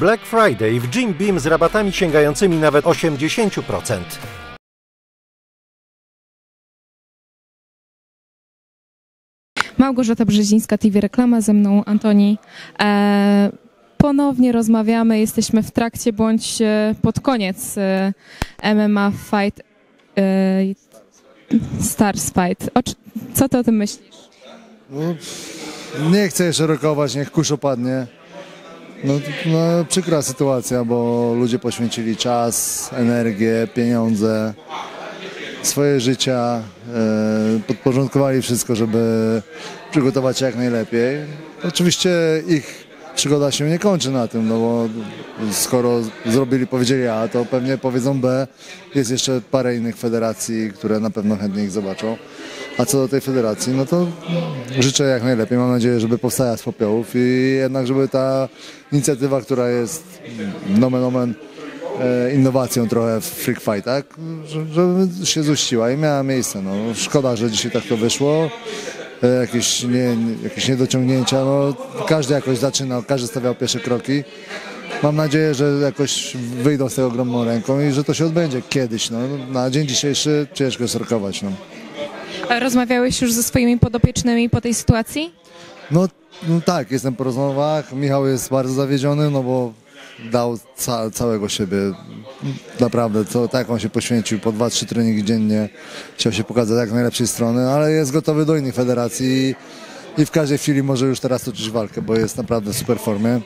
Black Friday w Jim Beam z rabatami sięgającymi nawet 80%. Małgorzata Brzezińska, TV Reklama, ze mną Antoni. E, ponownie rozmawiamy, jesteśmy w trakcie bądź e, pod koniec e, MMA Fight e, Stars Fight. O, co ty o tym myślisz? Nie chcę jeszcze rokować, niech kurz opadnie. No, no, przykra sytuacja, bo ludzie poświęcili czas, energię, pieniądze, swoje życia, e, podporządkowali wszystko, żeby przygotować się jak najlepiej. Oczywiście ich przygoda się nie kończy na tym, no bo skoro zrobili, powiedzieli A, to pewnie powiedzą B. Jest jeszcze parę innych federacji, które na pewno chętnie ich zobaczą. A co do tej federacji, no to życzę jak najlepiej. Mam nadzieję, żeby powstała z popiołów i jednak, żeby ta inicjatywa, która jest nomen omen e, innowacją trochę w freak fightach, że- żeby się zuściła i miała miejsce. No. Szkoda, że dzisiaj tak to wyszło. E, Jakieś, nie, jakieś niedociągnięcia, no, każdy jakoś zaczynał, każdy stawiał pierwsze kroki. Mam nadzieję, że jakoś wyjdą z tego ogromną ręką i że to się odbędzie kiedyś. No. Na dzień dzisiejszy ciężko jest rokować. No. Rozmawiałeś już ze swoimi podopiecznymi po tej sytuacji? No, no tak, jestem po rozmowach. Michał jest bardzo zawiedziony, no bo dał ca całego siebie. Naprawdę, to, tak on się poświęcił po 2-3 treningi dziennie. Chciał się pokazać jak najlepszej strony, ale jest gotowy do innych federacji i, i w każdej chwili może już teraz toczyć walkę, bo jest naprawdę w super formie.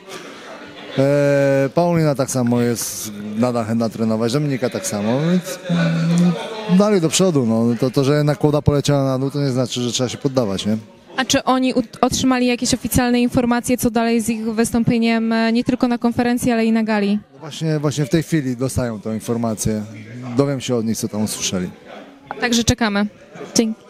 E, Paulina tak samo jest nadal chętna trenować, Dominika tak samo, więc mm, dalej do przodu. No. To, to, że jednak kłoda poleciała na dół, to nie znaczy, że trzeba się poddawać, nie? A czy oni otrzymali jakieś oficjalne informacje, co dalej z ich wystąpieniem, e, nie tylko na konferencji, ale i na gali? Właśnie, właśnie w tej chwili dostają tę informację. Dowiem się od nich, co tam usłyszeli. Także czekamy. Dzięki.